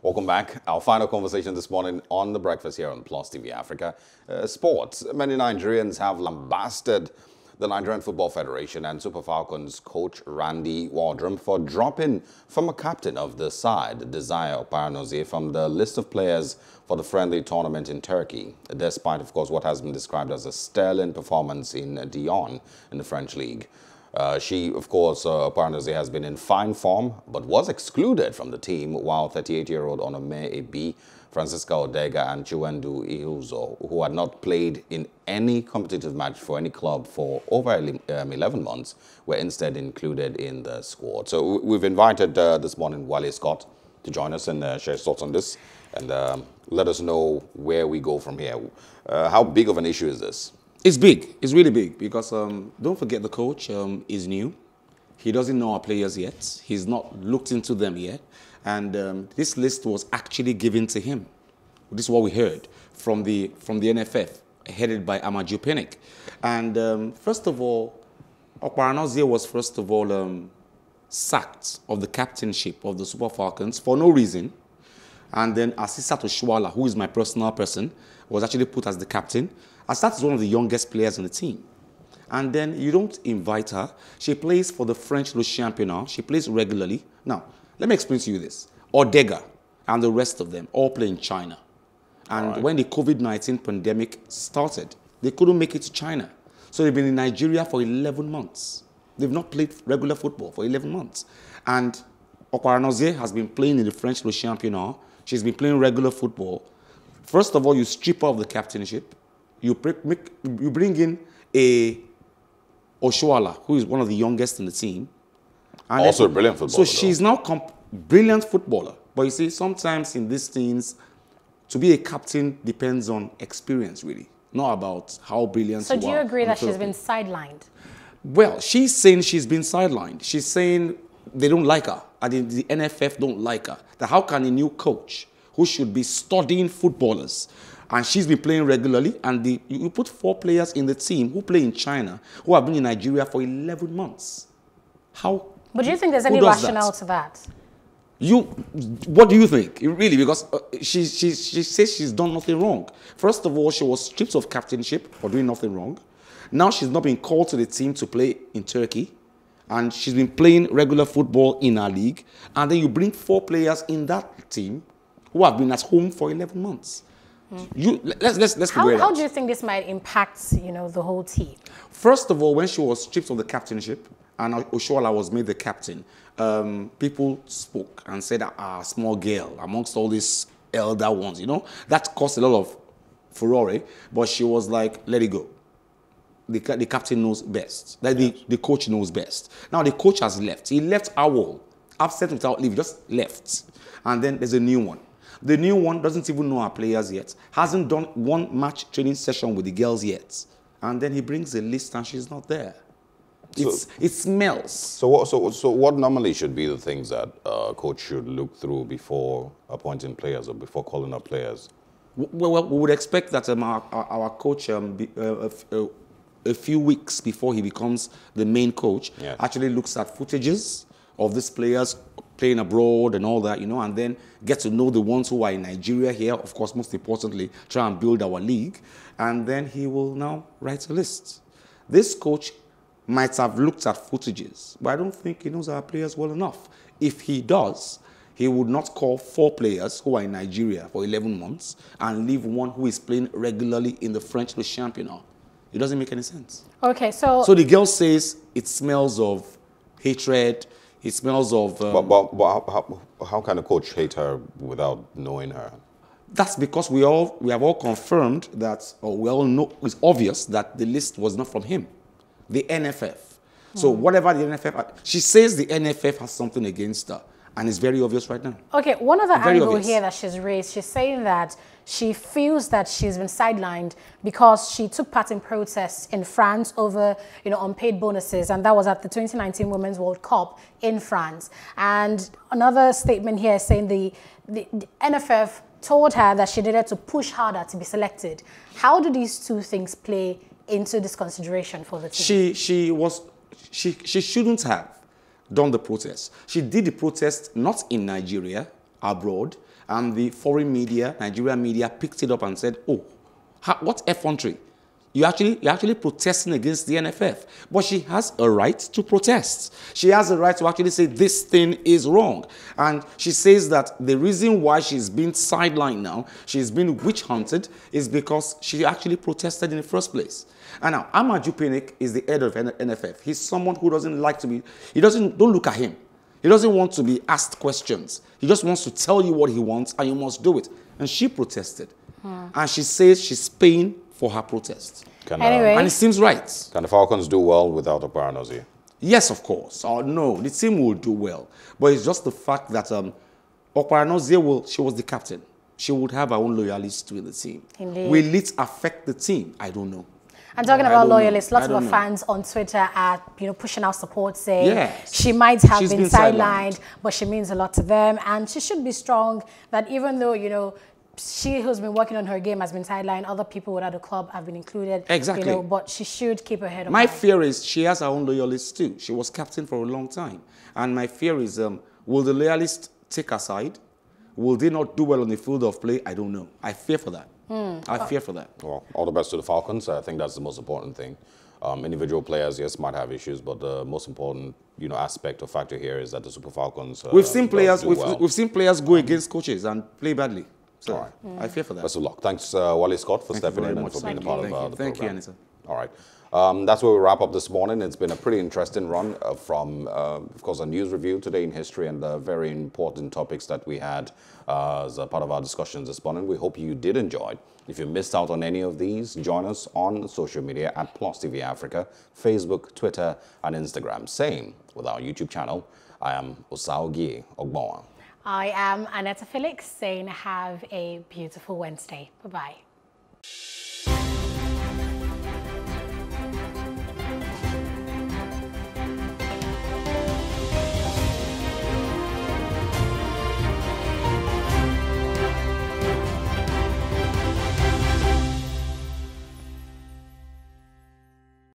Welcome back. Our final conversation this morning on the breakfast here on Plus TV Africa. Uh, sports. Many Nigerians have lambasted the Nigerian Football Federation and Super Falcons coach Randy Waldrum for dropping former captain of the side, Desire Oparanozie, from the list of players for the friendly tournament in Turkey, despite, of course, what has been described as a sterling performance in Lyon in the French league. Uh, she, of course, uh, has been in fine form, but was excluded from the team, while 38-year-old Onome Ebi, Francisca Ordega, and Chinwendu Ihezuo, who had not played in any competitive match for any club for over um, 11 months, were instead included in the squad. So we've invited uh, this morning Wale Scott to join us and uh, share his thoughts on this, and um, let us know where we go from here. Uh, how big of an issue is this? It's big. It's really big because um, don't forget the coach um, is new. He doesn't know our players yet. He's not looked into them yet. And um, this list was actually given to him. This is what we heard from the, from the NFF, headed by Amaju Pinnick. And um, first of all, Oparanozie was first of all um, sacked of the captainship of the Super Falcons for no reason. And then Asisat Oshoala, who is my personal person, was actually put as the captain. Asisat is one of the youngest players on the team. And then you don't invite her. She plays for the French Le Championnat. She plays regularly. Now, let me explain to you this. Ordega and the rest of them all play in China. And right. when the COVID-19 pandemic started, they couldn't make it to China. So they've been in Nigeria for 11 months. They've not played regular football for 11 months. And Oparanozie has been playing in the French Le Championnat. She's been playing regular football. First of all, you strip her of the captainship. You, make, you bring in a Oshoala, who is one of the youngest in the team. And also a brilliant footballer. So she's now brilliant footballer. But you see, sometimes in these things, to be a captain depends on experience, really, not about how brilliant so you are. So do you agree that she's been sidelined? Well, she's saying she's been sidelined. She's saying they don't like her. And the NFF don't like her. That how can a new coach who should be studying footballers and she's been playing regularly. And the, you put four players in the team who play in China, who have been in Nigeria for 11 months. How? But do you think there's any rationale that? to that? You, what do you think? Really, because uh, she, she, she says she's done nothing wrong. First of all, she was stripped of captainship for doing nothing wrong. Now she's not been called to the team to play in Turkey. And she's been playing regular football in our league. And then you bring four players in that team who have been at home for 11 months. Mm. You, let's, let's, let's how, how do you think this might impact, you know, the whole team? First of all, when she was stripped of the captainship and Oshoala was made the captain, um, people spoke and said, ah, small girl, amongst all these elder ones, you know, that caused a lot of furore, but she was like, let it go. The, the captain knows best. That the, the coach knows best. Now the coach has left. He left Owl, upset without leave, just left. And then there's a new one. The new one doesn't even know our players yet, hasn't done one match training session with the girls yet. And then he brings a list and she's not there. So, it smells. So what, so, so what normally should be the things that a uh, coach should look through before appointing players or before calling up players? Well, well we would expect that um, our, our, coach, um, be, uh, a, a, few weeks before he becomes the main coach, yes. actually looks at footages of these players playing abroad and all that, you know, and then get to know the ones who are in Nigeria here. Of course, most importantly, try and build our league. And then he will now write a list. This coach might have looked at footages, but I don't think he knows our players well enough. If he does, he would not call four players who are in Nigeria for 11 months and leave one who is playing regularly in the French Le Championnat. It doesn't make any sense. Okay, so... So the girl says it smells of hatred, it smells of. Um, but, but, but how, how, how, can a coach hate her without knowing her? That's because we all we have all confirmed that, or we all know it's obvious that the list was not from him, the NFF. So hmm. whatever the NFF, she says the NFF has something against her, and it's very obvious right now. Okay, one other angle obvious. here that she's raised, she's saying that she feels that she's been sidelined because she took part in protests in France over, you know, unpaid bonuses, and that was at the 2019 Women's World Cup in France. And another statement here saying the, the, the NFF told her that she needed to push harder to be selected. How do these two things play into this consideration for the team? She, she, was, she, she shouldn't have done the protest. She did the protest not in Nigeria, abroad, and the foreign media, Nigerian media, picked it up and said, oh, what effrontery? You actually, you're actually protesting against the NFF. But she has a right to protest. She has a right to actually say this thing is wrong. And she says that the reason why she's been sidelined now, she's been witch hunted, is because she actually protested in the first place. And now, Amaju Pinnick is the head of NFF. He's someone who doesn't like to be, he doesn't, don't look at him. He doesn't want to be asked questions. He just wants to tell you what he wants and you must do it. And she protested. Hmm. And she says she's paying for her protest. Can, anyway. and it seems right. Can the Falcons do well without Oparanozie? Yes, of course. Or no, the team will do well. But it's just the fact that um, Oparanozie will, she was the captain. She would have her own loyalists to the team. Indeed. Will it affect the team? I don't know. I'm talking about loyalists. Lots of our fans on Twitter are, you know, pushing out support, saying yes. she might have been, been sidelined, sidelined, but she means a lot to them, and she should be strong. That even though you know she who's been working on her game has been sidelined. Other people without the club have been included. Exactly. You know, but she should keep her head up. My fear is she has her own loyalists too. She was captain for a long time. And my fear is, um, will the loyalists take her side? Will they not do well on the field of play? I don't know. I fear for that. Mm. I fear for that. Well, all the best to the Falcons. I think that's the most important thing. Um, individual players, yes, might have issues, but the most important, you know, aspect or factor here is that the Super Falcons. Uh, we've seen players. We've, well. we've seen players go against coaches and play badly. So All right. Mm. I fear for that. Best of luck. Thanks, uh, Wale Scott, for Thank stepping in and for being a part Thank of uh, the Thank program. you, Aneta. All right. Um, that's where we wrap up this morning. It's been a pretty interesting run uh, from, uh, of course, a news review today in history and the very important topics that we had uh, as a part of our discussions this morning. We hope you did enjoy it. If you missed out on any of these, join us on social media at Plus TV Africa, Facebook, Twitter, and Instagram. Same with our YouTube channel. I am Osarogie Ogbonmwan. I am Aneta Felix saying have a beautiful Wednesday. Bye-bye.